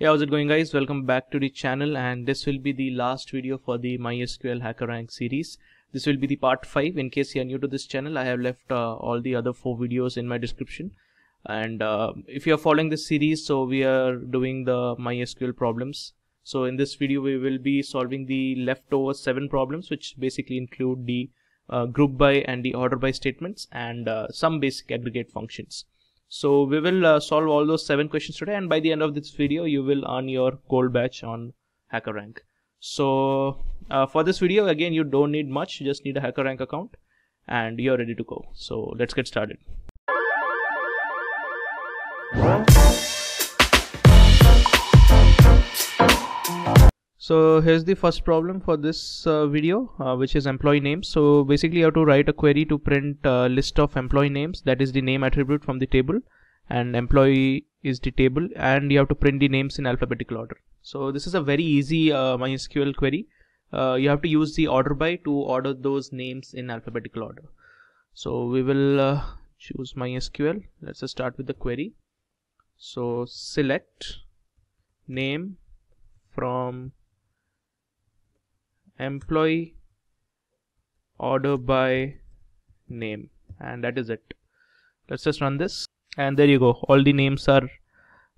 Hey, how's it going guys? Welcome back to the channel and this will be the last video for the MySQL HackerRank series. This will be the part 5. In case you are new to this channel, I have left uh, all the other 4 videos in my description. And uh, if you are following this series, so we are doing the MySQL problems. So in this video, we will be solving the leftover 7 problems, which basically include the uh, group by and the order by statements and uh, some basic aggregate functions. So we will uh, solve all those seven questions today and by the end of this video you will earn your gold badge on HackerRank. So uh, for this video again you don't need much, you just need a HackerRank account and you're ready to go. So let's get started. So here's the first problem for this uh, video, uh, which is employee names. So basically you have to write a query to print a list of employee names. That is the name attribute from the table and employee is the table and you have to print the names in alphabetical order. So this is a very easy uh, MySQL query. Uh, you have to use the order by to order those names in alphabetical order. So we will uh, choose MySQL. Let's start with the query. So select name from employee order by name. And that is it. Let's just run this. And there you go. All the names are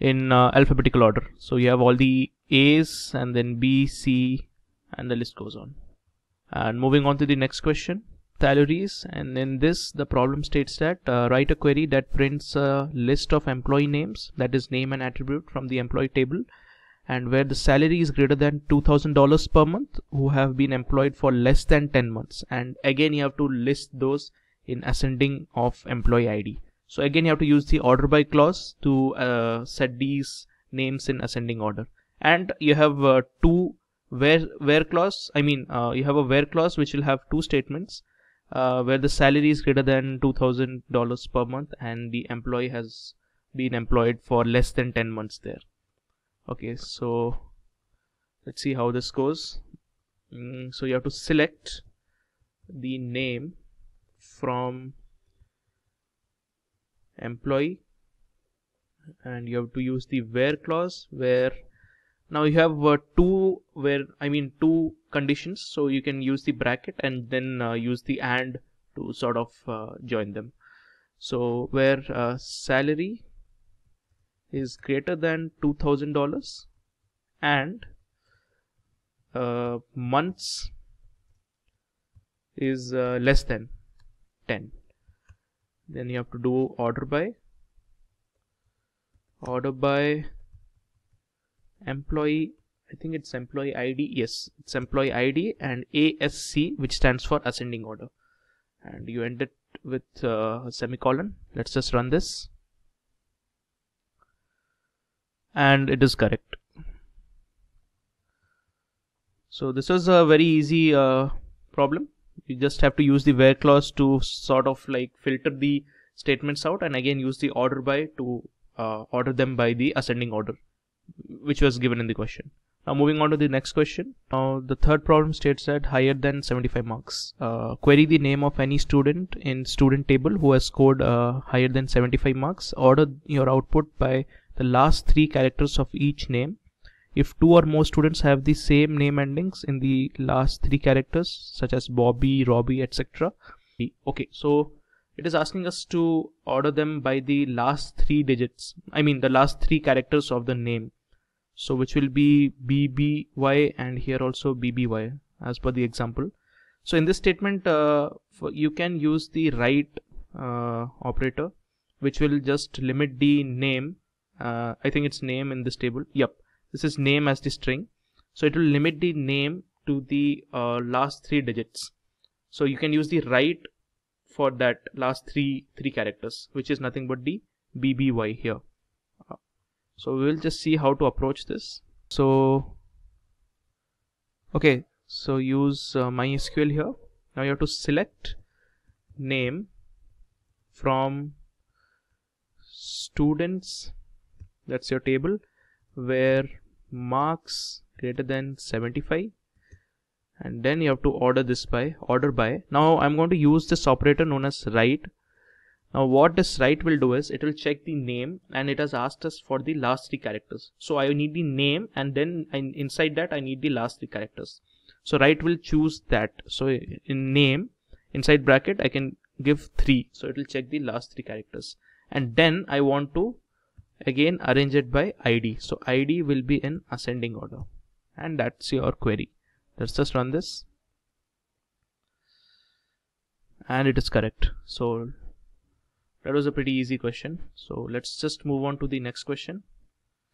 in uh, alphabetical order. So you have all the a's and then b c and the list goes on. And moving on to the next question. Salaries. And in this the problem states that uh, write a query that prints a list of employee names that is name and attribute from the employee table and where the salary is greater than $2000 per month who have been employed for less than 10 months. And again you have to list those in ascending of employee ID so again you have to use the order by clause to uh, set these names in ascending order. And you have uh, two where where clause I mean uh, you have a where clause which will have two statements uh, where the salary is greater than $2000 per month and the employee has been employed for less than 10 months there okay so let's see how this goes. Mm, so you have to select the name from employee and you have to use the where clause where now you have uh, two where I mean two conditions. So you can use the bracket and then uh, use the and to sort of uh, join them. So where uh, salary is greater than $2000 and uh, months is uh, less than 10 then you have to do order by order by employee I think it's employee ID yes it's employee ID and ASC which stands for ascending order. And you end it with uh, a semicolon. Let's just run this and it is correct. So this is a very easy uh, problem. You just have to use the where clause to sort of like filter the statements out and again use the order by to uh, order them by the ascending order which was given in the question. Now moving on to the next question. Now the third problem states that higher than 75 marks. Uh, query the name of any student in student table who has scored uh, higher than 75 marks. Order your output by the last three characters of each name if two or more students have the same name endings in the last three characters such as Bobby, Robbie, etc. Okay, so it is asking us to order them by the last three digits. I mean the last three characters of the name. So which will be BBY and here also BBY as per the example. So in this statement uh, you can use the right uh, operator which will just limit the name uh, I think it's name in this table. Yep this is name as the string. So it will limit the name to the uh, last three digits. So you can use the right for that last three three characters which is nothing but the bby here. Uh, so we will just see how to approach this. So okay. So use uh, mysql here. Now you have to select name from students that's your table where marks greater than 75 and then you have to order this by order by. Now I'm going to use this operator known as right. Now what this right will do is it will check the name and it has asked us for the last three characters. So I need the name and then inside that I need the last three characters. So right will choose that. So in name inside bracket I can give 3 so it will check the last three characters. And then I want to again arrange it by ID so ID will be in ascending order. And that's your query. Let's just run this. And it is correct. So that was a pretty easy question. So let's just move on to the next question.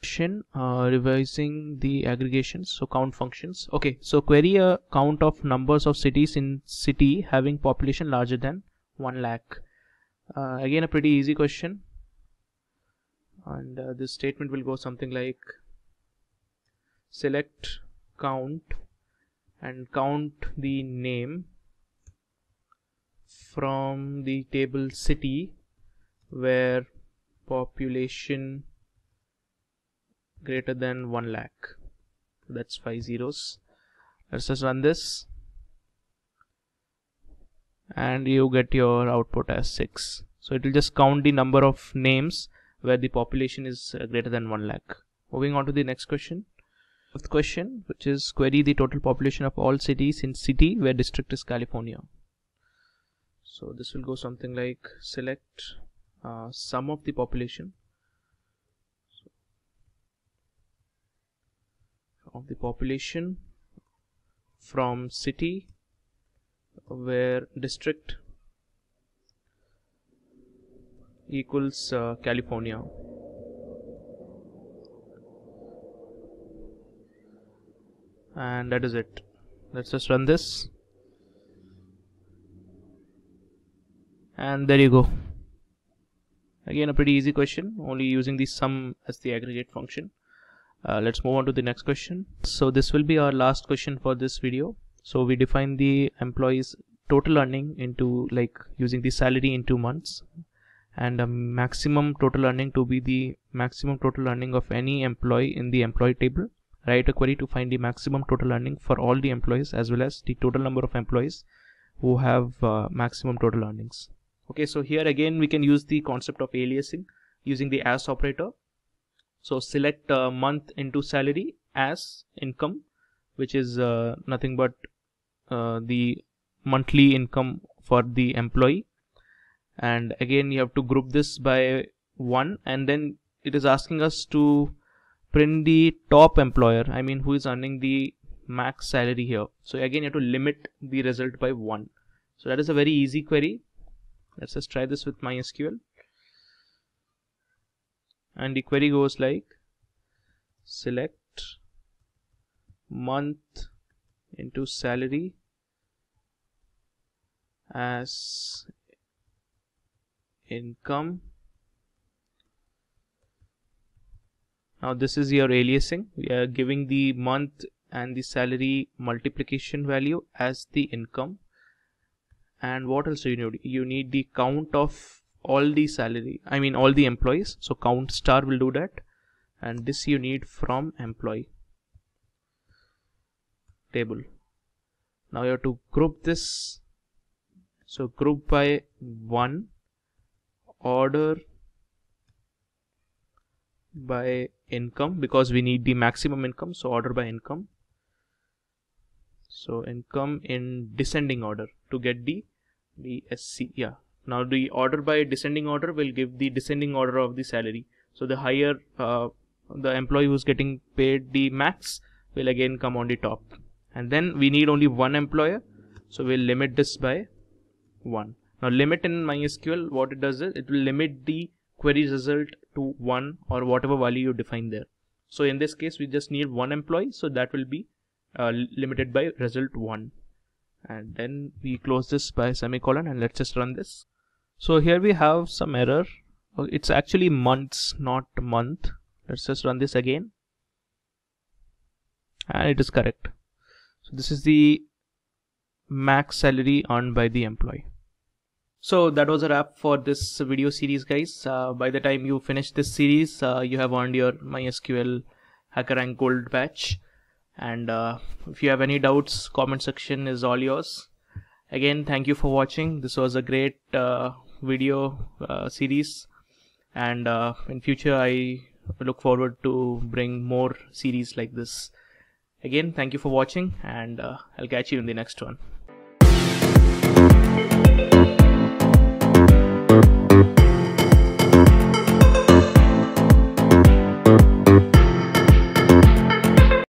Question uh, revising the aggregations. So count functions. Okay so query a count of numbers of cities in city having population larger than 1 lakh. Uh, again a pretty easy question and uh, this statement will go something like select count and count the name from the table city where population greater than 1 lakh. That's five zeros. Let's just run this. And you get your output as 6 so it will just count the number of names where the population is uh, greater than 1 lakh. Moving on to the next question. Fifth question which is query the total population of all cities in city where district is California. So this will go something like select uh, sum of the population. Of the population from city where district equals uh, California. And that is it. Let's just run this. And there you go. Again a pretty easy question only using the sum as the aggregate function. Uh, let's move on to the next question. So this will be our last question for this video. So we define the employees total earning into like using the salary in two months and a maximum total earning to be the maximum total earning of any employee in the employee table. Write a query to find the maximum total earning for all the employees as well as the total number of employees who have uh, maximum total earnings. Okay so here again we can use the concept of aliasing using the as operator. So select a month into salary as income which is uh, nothing but uh, the monthly income for the employee and again you have to group this by one and then it is asking us to print the top employer. I mean who is earning the max salary here. So again you have to limit the result by one. So that is a very easy query. Let's just try this with MySQL. And the query goes like select month into salary as income. Now this is your aliasing. We are giving the month and the salary multiplication value as the income. And what else you need? You need the count of all the salary i mean all the employees. So count star will do that. And this you need from employee table. Now you have to group this. So group by one order by income because we need the maximum income so order by income. So income in descending order to get the the SC yeah. Now the order by descending order will give the descending order of the salary. So the higher uh, the employee who's getting paid the max will again come on the top. And then we need only one employer so we'll limit this by one now limit in mysql what it does is it will limit the query result to one or whatever value you define there. So in this case we just need one employee so that will be uh, limited by result one. And then we close this by semicolon and let's just run this. So here we have some error. It's actually months not month. Let's just run this again. And it is correct. So this is the max salary earned by the employee so that was a wrap for this video series guys. Uh, by the time you finish this series uh, you have earned your mysql hackerrank gold badge. And uh, if you have any doubts comment section is all yours. Again thank you for watching. This was a great uh, video uh, series. And uh, in future i look forward to bring more series like this. Again thank you for watching and i'll catch you in the next one